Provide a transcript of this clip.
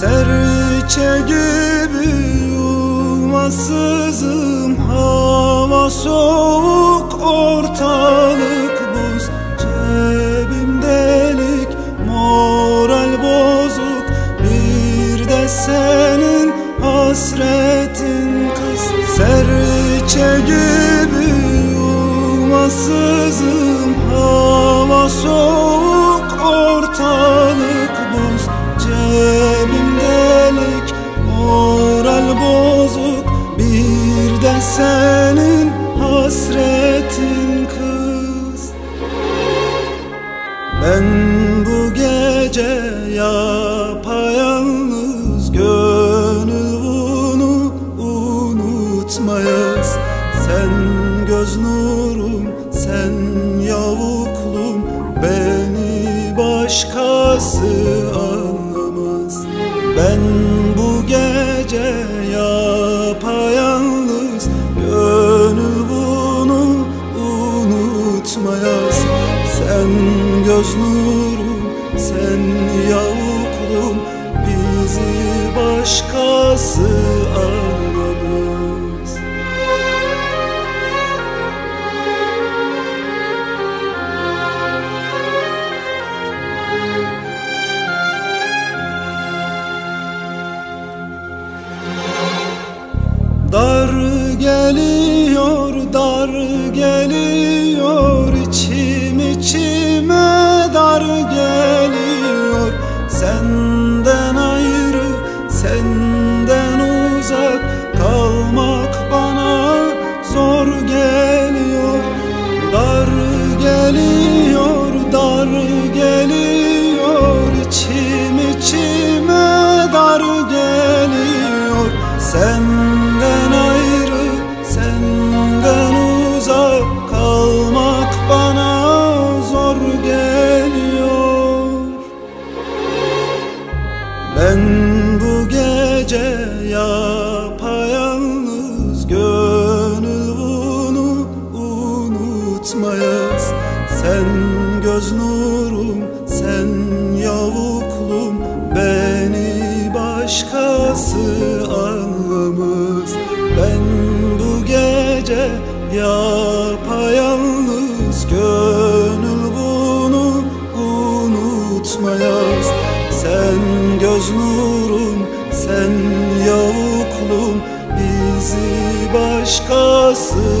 Serçe gibi yuvasızım Hava soğuk ortalık buz. Cebim delik moral bozuk. Bir de senin hasretin kız. Serçe gibi yuvasızım Hava soğuk senin hasretin kız. Ben bu gece yapayalnız Gönül bunu unutmayız. Sen göz nurum, sen yavuklum Beni başkası anlamaz. Ben göz nurum, sen yavuklum Bizi başkası anlamaz senden uzak kalmak bana zor geliyor. Dar geliyor, dar geliyor. İçim içime dar geliyor. Senden Sen göz nurum, sen yavuklum Beni başkası anlamaz. Ben bu gece yapayalnız Gönül bunu unutmayaz. Sen göz nurum, sen yavuklum Bizi başkası